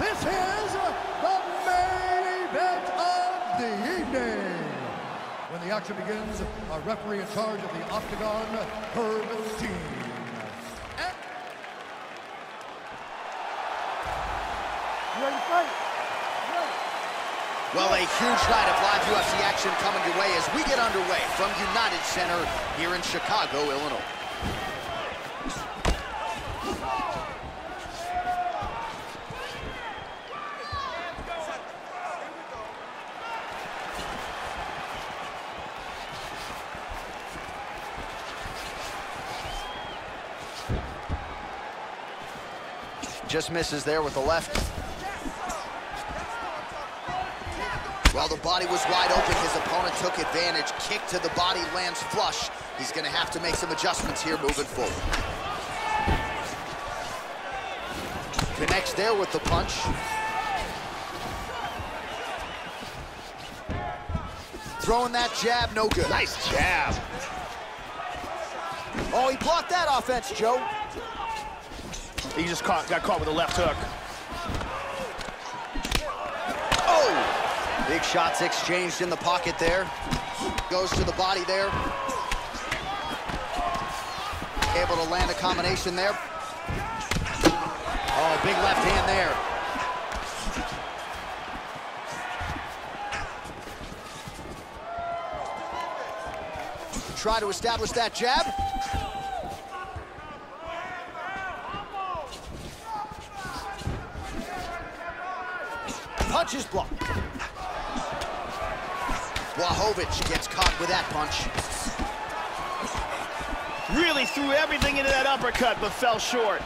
this is the main event of the evening. When the action begins, a referee in charge of the Octagon, Herb Dean. Well, a huge night of live UFC action coming your way as we get underway from United Center here in Chicago, Illinois. Just misses there with the left. While the body was wide open, his opponent took advantage. Kick to the body lands flush. He's going to have to make some adjustments here moving forward. Connects there with the punch. Throwing that jab, no good. Nice jab. Oh, he blocked that offense, Joe. He just caught, got caught with a left hook. Oh! Big shots exchanged in the pocket there. Goes to the body there. Able to land a combination there. Oh, big left hand there. Try to establish that jab. Punch is blocked. Blachowicz gets caught with that punch. Really threw everything into that uppercut, but fell short.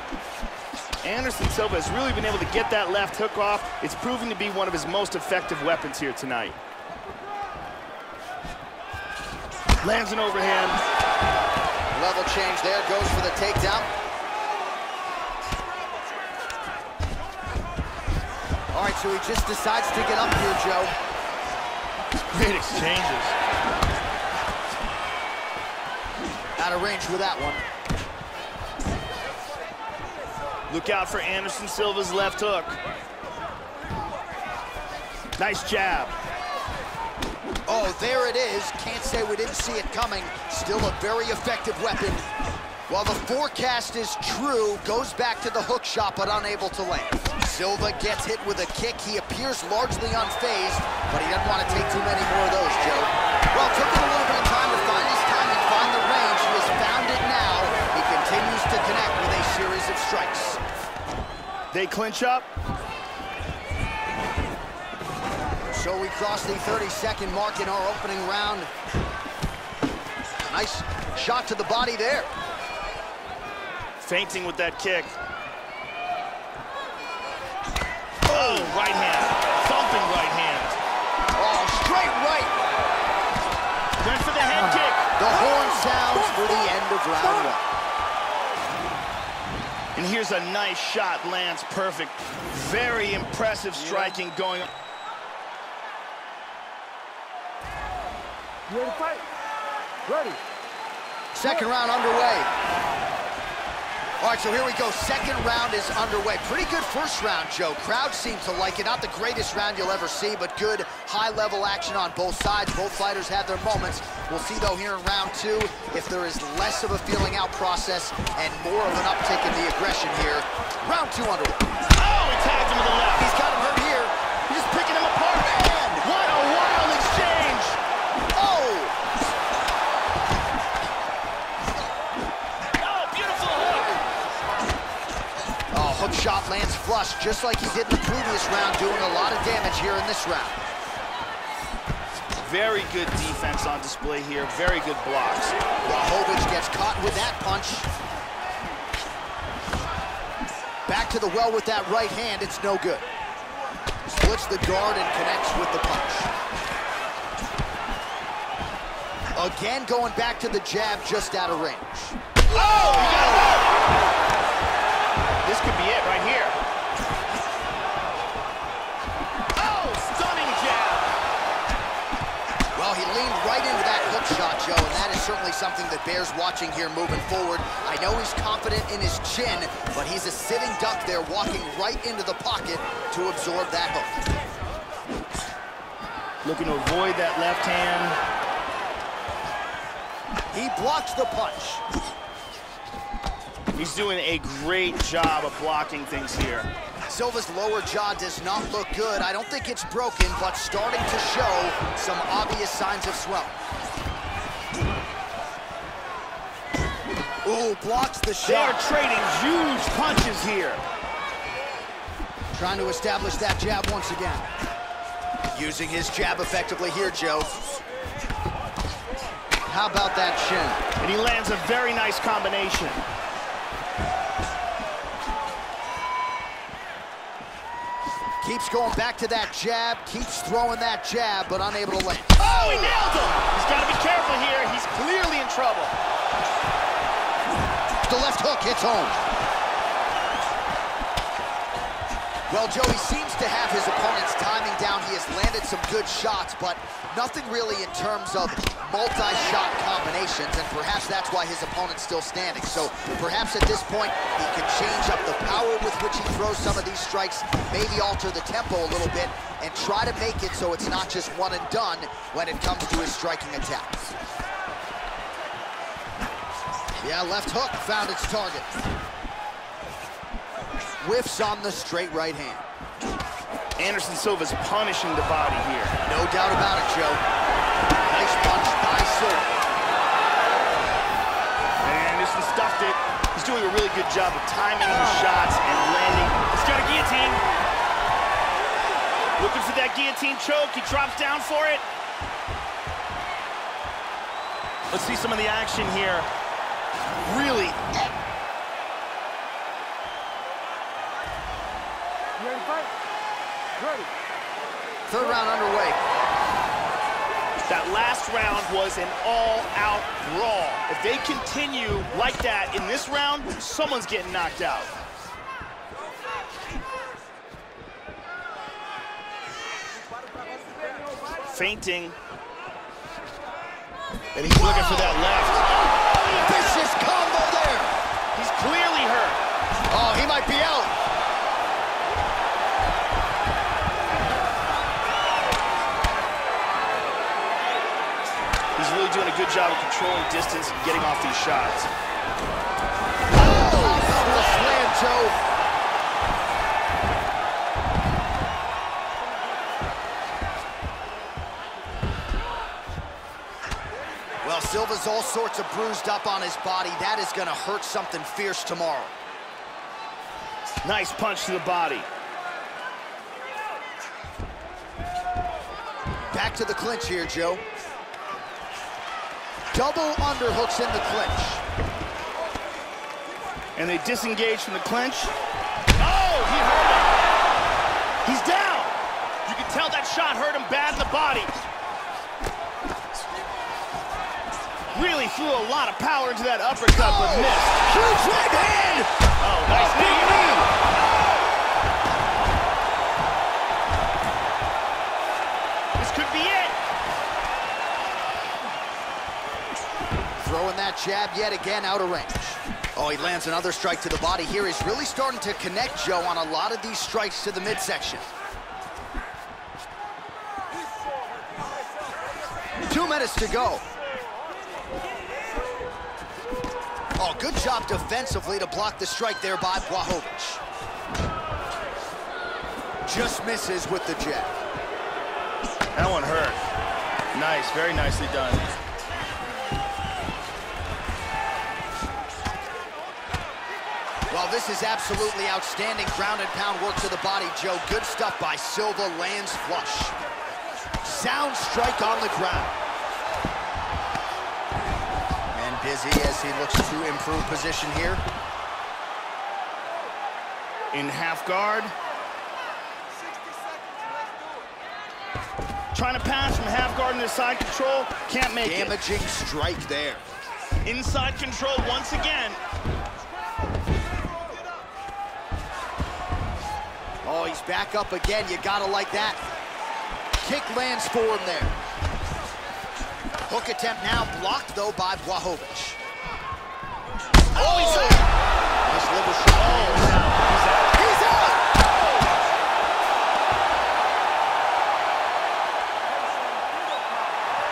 Anderson Silva has really been able to get that left hook off. It's proving to be one of his most effective weapons here tonight. Lands an overhand. Level change there, goes for the takedown. All right, so he just decides to get up here, Joe. Great exchanges. Out of range with that one. Look out for Anderson Silva's left hook. Nice jab. Oh, there it is. Can't say we didn't see it coming. Still a very effective weapon. While the forecast is true, goes back to the hook shot, but unable to land. Silva gets hit with a kick. He appears largely unfazed, but he doesn't want to take too many more of those, Joe. Well, took him a little bit of time to find his timing, find the range. He has found it now. He continues to connect with a series of strikes. They clinch up. So we cross the 30-second mark in our opening round. Nice shot to the body there. Feinting with that kick. Oh, right hand. Thumping right hand. Oh, straight right. Went for the head ah, kick. The horn sounds for the end of round one. And here's a nice shot, lands perfect. Very impressive striking going on. You ready to fight? Ready. Second round underway. All right, so here we go. Second round is underway. Pretty good first round, Joe. Crowd seems to like it. Not the greatest round you'll ever see, but good high-level action on both sides. Both fighters had their moments. We'll see, though, here in round two, if there is less of a feeling-out process and more of an uptick in the aggression here. Round two underway. Oh, he tagged him with the left. He's got Oh, hook shot lands flush, just like he did in the previous round, doing a lot of damage here in this round. Very good defense on display here. Very good blocks. Blachowicz gets caught with that punch. Back to the well with that right hand, it's no good. Splits the guard and connects with the punch. Again, going back to the jab, just out of range. Oh, he got hurt. This could be it right here. Oh, stunning jab. Well, he leaned right into that hook shot, Joe, and that is certainly something that bears watching here moving forward. I know he's confident in his chin, but he's a sitting duck there walking right into the pocket to absorb that hook. Looking to avoid that left hand. He blocks the punch. He's doing a great job of blocking things here. Silva's lower jaw does not look good. I don't think it's broken, but starting to show some obvious signs of swelling. Ooh, blocks the They are trading huge punches here. Trying to establish that jab once again. Using his jab effectively here, Joe. How about that shin? And he lands a very nice combination. Keeps going back to that jab, keeps throwing that jab, but unable to land. Oh, he nailed him! He's got to be careful here. He's clearly in trouble. The left hook hits home. Well, Joe, he seems to have his opponent's timing down. He has landed some good shots, but nothing really in terms of multi-shot combinations, and perhaps that's why his opponent's still standing. So perhaps at this point, he can change up the power with which he throws some of these strikes, maybe alter the tempo a little bit, and try to make it so it's not just one and done when it comes to his striking attacks. Yeah, left hook found its target. Whiffs on the straight right hand. Anderson Silva's punishing the body here. No doubt about it, Joe. Nice punch by Silva. And Anderson stuffed it. He's doing a really good job of timing his shots and landing. He's got a guillotine. Looking for that guillotine choke. He drops down for it. Let's see some of the action here. Really You ready to fight? Ready. Third round underway. That last round was an all-out brawl. If they continue like that in this round, someone's getting knocked out. Feinting. And he's looking for that left. Controlling distance and getting off these shots. Oh, slam, Joe. Well, Silva's all sorts of bruised up on his body. That is going to hurt something fierce tomorrow. Nice punch to the body. Back to the clinch here, Joe. Double underhooks in the clinch. And they disengage from the clinch. Oh, he hurt him. He's down. You can tell that shot hurt him bad in the body. Really threw a lot of power into that uppercut, but oh, missed. Huge right hand! Oh, nice knee. Oh, Throwing that jab yet again out of range. Oh, he lands another strike to the body here. He's really starting to connect Joe on a lot of these strikes to the midsection. Two minutes to go. Oh, good job defensively to block the strike there by Blachowicz. Just misses with the jab. That one hurt. Nice, very nicely done. Well, this is absolutely outstanding ground and pound work to the body, Joe. Good stuff by Silva, lands flush. Sound strike on the ground. And busy as he looks to improve position here. In half guard. Trying to pass from half guard into side control. Can't make it. Damaging strike there. Inside control once again. Oh, he's back up again. You gotta like that. Kick lands for him there. Hook attempt now blocked, though, by Blachowicz. Oh, he's out. Nice liver shot. Oh, he's out. He's out. He's out!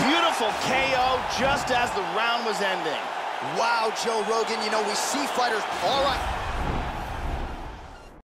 Beautiful KO just as the round was ending. Wow, Joe Rogan, you know, we see fighters, all right,